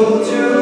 to